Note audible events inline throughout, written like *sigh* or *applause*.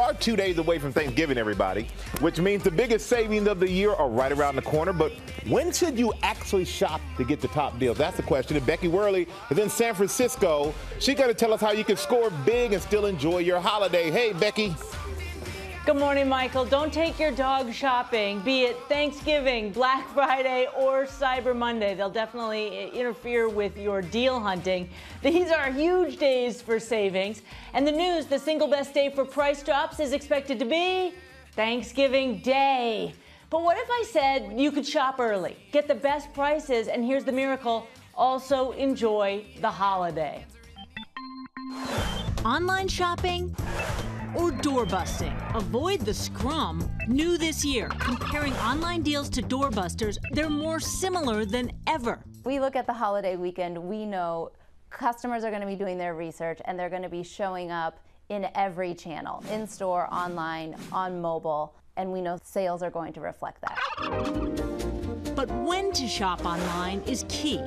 are two days away from Thanksgiving, everybody, which means the biggest savings of the year are right around the corner. But when should you actually shop to get the top deals? That's the question. And Becky Worley is in San Francisco. She's going to tell us how you can score big and still enjoy your holiday. Hey, Becky. Good morning, Michael. Don't take your dog shopping, be it Thanksgiving, Black *laughs* Friday, or Cyber Monday. They'll definitely interfere with your deal hunting. These are huge days for savings. And the news the single best day for price drops is expected to be Thanksgiving Day. But what if I said you could shop early, get the best prices, and here's the miracle also enjoy the holiday? Online shopping or door busting. Avoid the scrum. New this year, comparing online deals to doorbusters, they're more similar than ever. We look at the holiday weekend, we know customers are going to be doing their research and they're going to be showing up in every channel, in store, online, on mobile, and we know sales are going to reflect that. But when to shop online is key.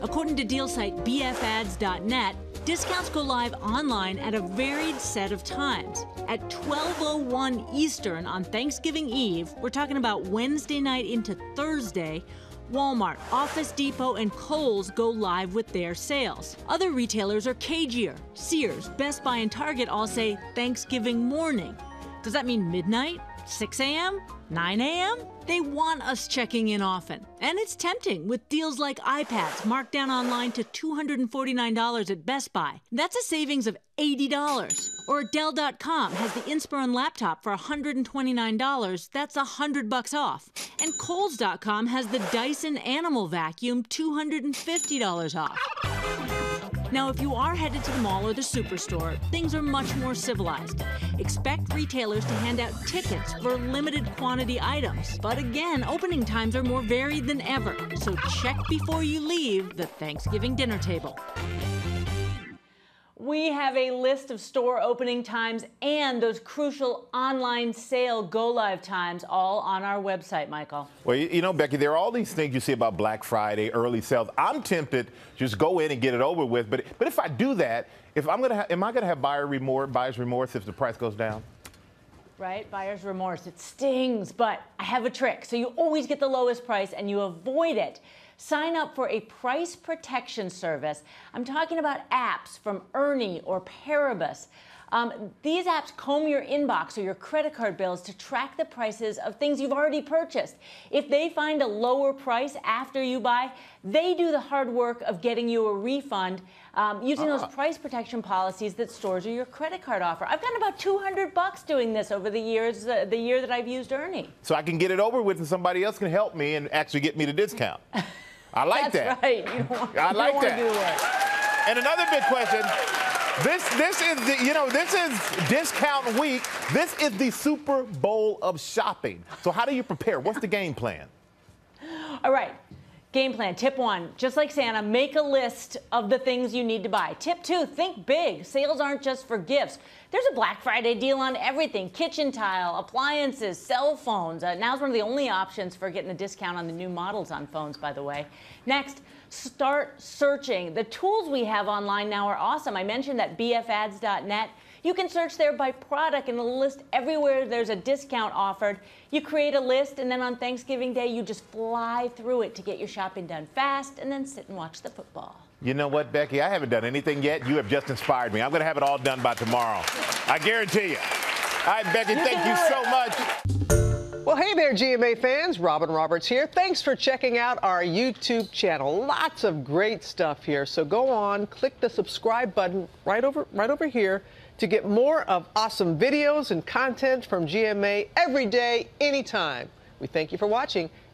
According to deal site bfads.net, discounts go live online at a varied set of times. At 12:01 Eastern on Thanksgiving Eve, we're talking about Wednesday night into Thursday, Walmart, Office Depot, and Kohl's go live with their sales. Other retailers are cagier. Sears, Best Buy, and Target all say Thanksgiving morning. Does that mean midnight? 6 a.m., 9 a.m. They want us checking in often. And it's tempting with deals like iPads marked down online to $249 at Best Buy. That's a savings of $80. Or Dell.com has the Inspiron laptop for $129. That's 100 bucks off. And Kohl's.com has the Dyson Animal Vacuum $250 off. Now, if you are headed to the mall or the superstore, things are much more civilized. Expect retailers to hand out tickets for limited quantity items. But again, opening times are more varied than ever, so check before you leave the Thanksgiving dinner table. We have a list of store opening times and those crucial online sale go live times all on our website, Michael. Well, you, know, Becky, there are all these things you see about Black Friday, early sales. I'm tempted just go in and get it over with. But but if I do that, if I'm gonna, am I gonna have buyer remorse, buyer's remorse if the price goes down? Right, buyer's remorse. It stings, but I have a trick. So you always get the lowest price and you avoid it sign up for a price protection service. I'm talking about apps from Earny or Paribus. Um, these apps comb your inbox or your credit card bills to track the prices of things you've already purchased. If they find a lower price after you buy, they do the hard work of getting you a refund um, using uh, those price protection policies that stores or your credit card offer. I've gotten about 200 bucks doing this over the years, uh, the year that I've used Earny. So I can get it over with and somebody else can help me and actually get me the discount. *laughs* I like That's that. That's right. You want, I like that. And another big question. This this is the, you know this is discount week. This is the Super Bowl of shopping. So how do you prepare? What's the game plan? All right. Game plan. Tip one, just like Santa, make a list of the things you need to buy. Tip two, think big. Sales aren't just for gifts. There's a Black Friday deal on everything kitchen tile, appliances, cell phones. Uh, now's one of the only options for getting a discount on the new models on phones, by the way. Next, start searching. The tools we have online now are awesome. I mentioned that bfads.net. You can search there by product and list everywhere there's a discount offered. You create a list and then on Thanksgiving Day, you just fly through it to get your shopping done fast and then sit and watch the football. You know what, Becky? I haven't done anything yet. You have just inspired me. I'm going to have it all done by tomorrow. I guarantee you. All right, Becky, you thank you so much. Well, hey there, GMA fans. Robin Roberts here. Thanks for checking out our YouTube channel. Lots of great stuff here. So go on, click the subscribe button right over right over here to get more of awesome videos and content from GMA every day, anytime. We thank you for watching,